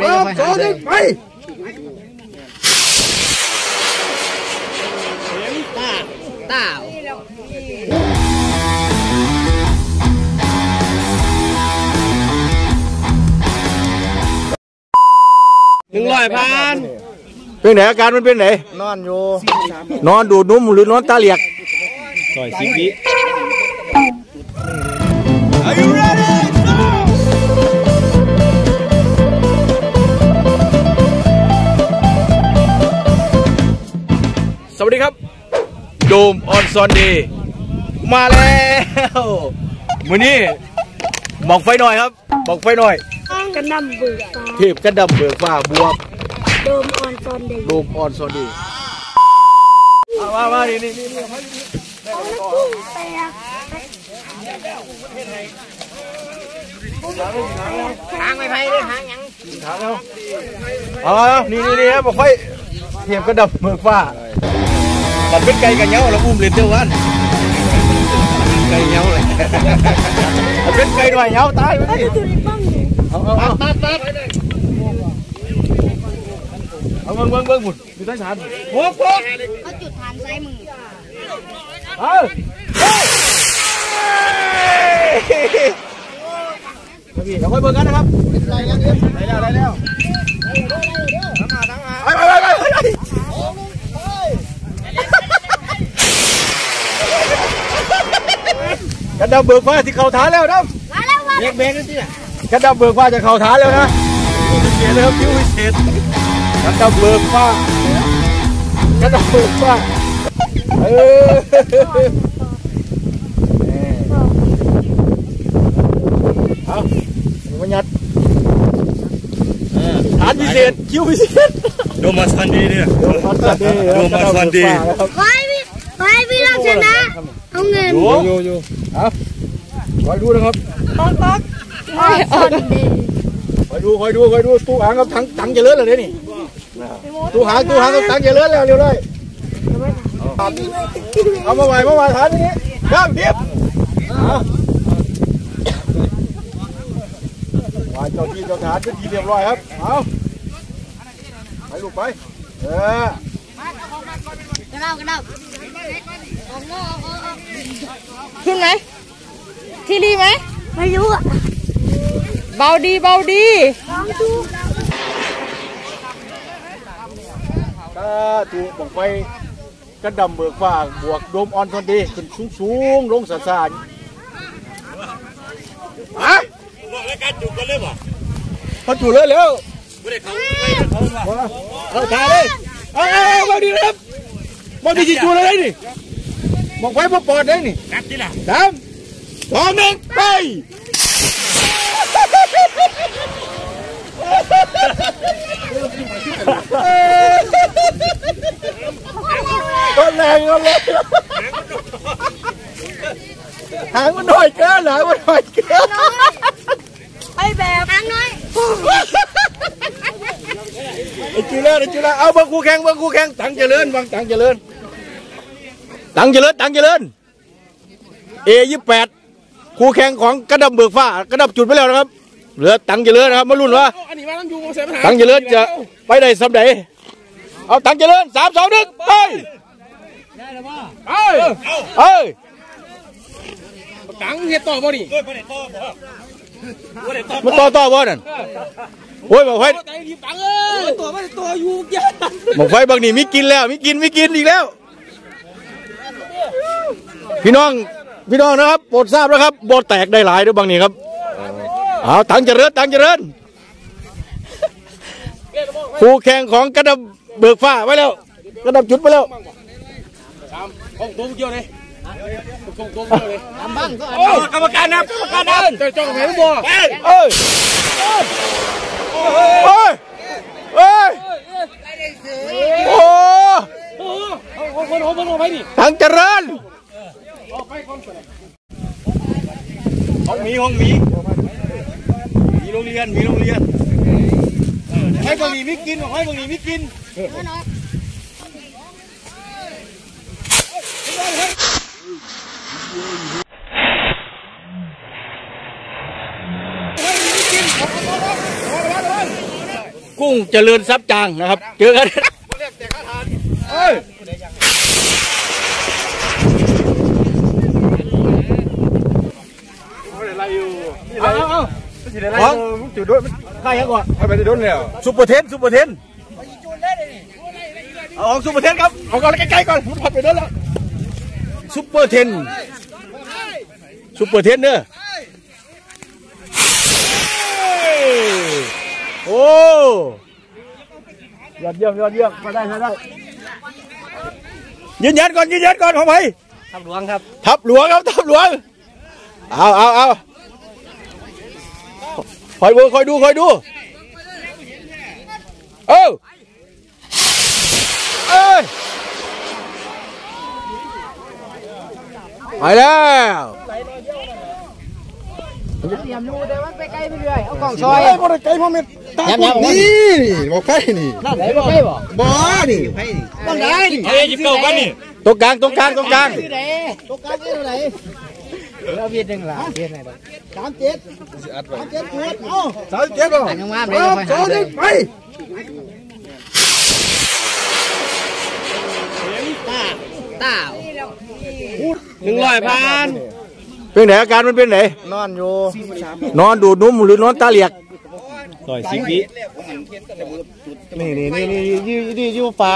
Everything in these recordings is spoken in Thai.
ห้ามเลยสองหนึ่งไปตาตาหนึ่งร้อยพันเป็นไหนอาการมันเป็นไหนนอนอยู่ นอนดูดนุ่มหรือนอนตาเหลียกต่อยสิบวิ โดมออนซอนดีมาแล้วมือนี้บอกไฟหน่อยครับ บอกไฟหน่อยกระหนำเบิกฟ้าเทพกระดำเบิกฟ้าบวกโดมออนซอนเดย์โดมออนซอนดีมามามานี่นี่นี่นี่กุ้งแตกหางไม่ไพ่ด้วยหางยังถามแล้วเอาเอานี่นี่นี่ครับบอกไฟเทพกระดำเบิกฟ้ามันเป็นไก่กันเหนียวเราอุ้มเล่นเดียวกันไก่เหนียวเลยมันเป็นไก่หน่อยเหนียวตายไปดิตัวนี้บ้างอยู่เอาเอาเอาตัดตัดเอาเบิ้งเบิ้งเบิ้งหมุนอยู่ใต้ฐา นโอ้โหเขาจุดฐานซ้ายมือเอาเฮ้ยเดี๋ยวค่อยเบิ้งกันนะครับได้แล้วได้แล้วได้แล้วไปไปไปไปไปกระ ดับเบิกฟ้าที่เข่าฐานแล้วนะมาแล้วมาเบรกเบรกนี่นะกระดับเบิกฟ้าจะเข่าฐานแล้วนะพิเศษเลยครับคิวพิเศษกระดับเบิกฟ้ากระดับเบิกฟ้าเออเอามันยัดฐานพิเศษคิวพิเศษโดมาซันดีเนี่ยโดมาสันดีโดมาสันดีขอให้พี่ขอให้พี่เราชนะเอาเงินดูอยู่อยู่เอา คอยดูนะครับออนซอนเดย์คอยดูคอยดูคอยดูตู้หางกับถังถังจะเลื่อนเลยนี่ตู้หางตู้หางกับถังจะเลื่อนแล้วเร็วเลยเอามาใหม่มาใหม่ฐานนี้ข้ามเทียบเอาวางเจ้าที่เจ้าฐานเป็นทีเรียบร้อยครับเอาไปลูกไปเออกระเดากระเดาขึ้นไหม ที่รีไหมไม่รู้อะเบาดีเบาดีลองดูถ้าถูกบอกไปกระดำเบิกฟ้าบวกโดมออนทนดีขึ้นสูงสูงลงสาสานฮะบอกแล้วการจุกกันเลยบ่พอถูกเลยแล้วไม่ได้เขาไม่ได้เขาว่ะเอาถ่ายเลยเอาเอาเอาบางดีนะครับบางดีจีจูเลยได้นี่บอกไว้พอปอดได้นี่นัดที่ล่ะสาม สองหนึ่งไปก็แรงก็แรงหางมันหน่อยเกินหางมันหน่อยเกินไอ้แบบทาง คู่แข่งเบังคู่แข่งตังเจริญบังตังเจริญตังเจริญตังเจริญเอยี่แปดคู่แข่งของกระดับเบิกฟ้ากระดับจุดไปแล้วนะครับ เหลือตังเจริญนะครับมาลุ้นว่าอันนี้มาต้องอยู่เสียปัญหาตังเจริญจะไปได้สำใดเอาตังเจริญสามสองหนึ่งไปเอ้ยเอ้ยตังเฮ็ดต่อบ่นี่มันต่อต่อบ่นั่นโอ้ยบอกไฟตังทีตังเอ้ยตัวไม่ตัวอยู่เยอะบอกไฟบางนี่มีกินแล้วมีกินมีกินอีกแล้ว พี่น้อง พี่น้องนะครับโปรดทราบแล้วครับบ่แตกได้หลายเด้วยบางนี่ครับเอาตังเจริญตังเจริญคู่แข่งของกระดับเบิกฟ้าไว้แล้ว กระดับจุดไปแล้วของตัวเกี่ยวเลยของตัวเกี่ยวเลยทำบ้างก็โอ้กรรมการนับกรรมการนับจะจ้องไหนบ่เอ้ยเอ้ยเอ้ยเอ้ยโอ้โอ้ของคนของคนของไปนี่ทางเจริญ ห้องมี มีโรงเรียน มีโรงเรียน ให้บางนี้ไม่กินให้บางนี้ไม่กินกุ้งเจริญทรัพย์จางนะครับ เจอกันเอ้ยเอาเอาเอาของจุดด้วยใครยังก่อนไปไปจะโดนแล้วซุปเปอร์เทนซุปเปอร์เทนเอาออกซุปเปอร์เทนครับเอาก่อนใกล้ๆก่อนผมผัดไปโดนแล้วซุปเปอร์เทนซุปเปอร์เทนเนอร์โอ้ยอดเยี่ยมยอดเยี่ยมมาได้มาได้ยืนยันก่อนยืนยันก่อนของไผ่ทำหลวงครับทับหลวงครับทับหลวงเอาเอาเอา คอยดูคอยดูคอยดู เอ้าเอ้ยไปแล้วเตรียมอยู่แต่มันไปไกลไปเรื่อยเอากล่องซซออยยบ่ได้ไกลพ่อแม่ตายับๆนี่บอกไกลนี่นั่นไหนบ่ไกลบ่บ่นี่ต้องได้ดิเฮ้ยยิบเก้ากันนี่ตรงกลางตรงกลางตรงกลางที่ไหนตกกลางที่ไหน เราเบียดหนึ่งล่ะเบียดไหนบ่สามเจ็ดสามเจ็ดขวดเอ้าสาวเจ็บบ่อันยังงามเลยไปหาเลยไปต้าต้าหนึ่งร้อยพันเป็นไหนอาการมันเป็นไหนนอนอยู่ นอนดูดนุ่มหรือนอนตาเหลียกต่อยสิงนี้นี่นี่นี่นี่นี่นี่อยู่ฟ้า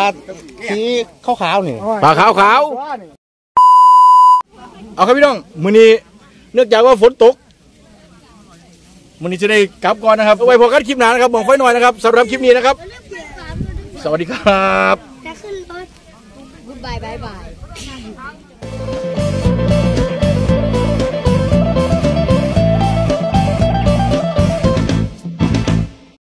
สีขาวๆนี่ปากขาวขาว เอาครับพี่น้องมือนี้เนื่องจากว่าฝนตกมือนี้จะได้กลับก่อนนะครับเอาไว้พอกันคลิปหน้านะครับบอกไฟหน่อยนะครับสำหรับคลิปนี้นะครับ สวัสดีครับ จะขึ้นรถ Goodbye bye bye